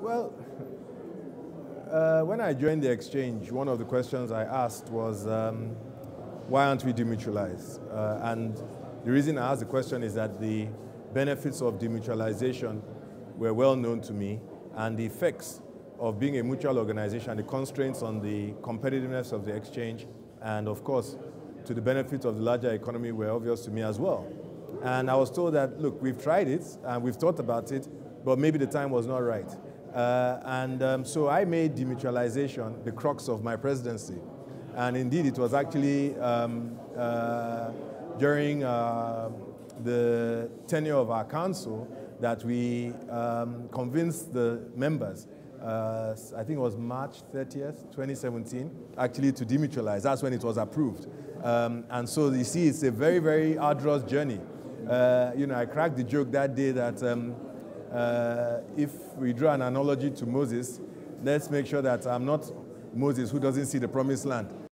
Well, uh, when I joined the exchange, one of the questions I asked was, um, why aren't we demutualized? Uh, and the reason I asked the question is that the benefits of demutualization were well known to me, and the effects of being a mutual organization, the constraints on the competitiveness of the exchange, and of course, to the benefit of the larger economy were obvious to me as well. And I was told that, look, we've tried it and we've thought about it, but maybe the time was not right. Uh, and um, so I made demutualization the crux of my presidency. And indeed, it was actually um, uh, during uh, the tenure of our council that we um, convinced the members, uh, I think it was March 30th, 2017, actually to demutualize. That's when it was approved. Um, and so you see, it's a very, very arduous journey. Uh, you know, I cracked the joke that day that um, uh, if we draw an analogy to Moses, let's make sure that I'm not Moses who doesn't see the promised land.